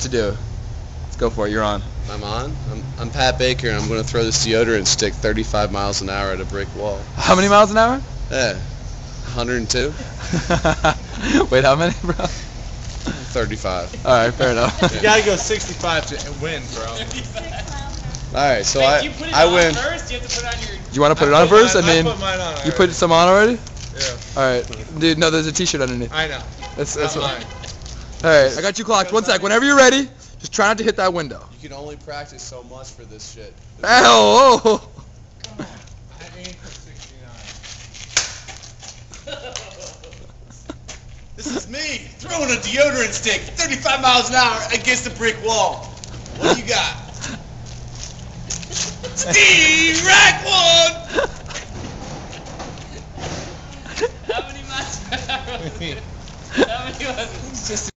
What to do? Let's go for it. You're on. I'm on. I'm, I'm Pat Baker, and I'm going to throw this deodorant stick 35 miles an hour at a brick wall. How many miles an hour? Yeah, 102, Wait, how many, bro? 35. All right, fair enough. You gotta go 65 to win, bro. All right, so Wait, I you put it I on win. first? You have to put it on your. You want to put it I on first? mine, I mean, I put mine on. you already. put some on already? Yeah. All right, dude. No, there's a T-shirt underneath. I know. That's that's Not what. mine. All right, I got you clocked. One sec. Whenever you're ready, just try not to hit that window. You can only practice so much for this shit. Ow! Oh. I aim for 69. This is me throwing a deodorant stick 35 miles an hour against a brick wall. What do you got? Steve Rack one. How many miles per hour was it? How many was it?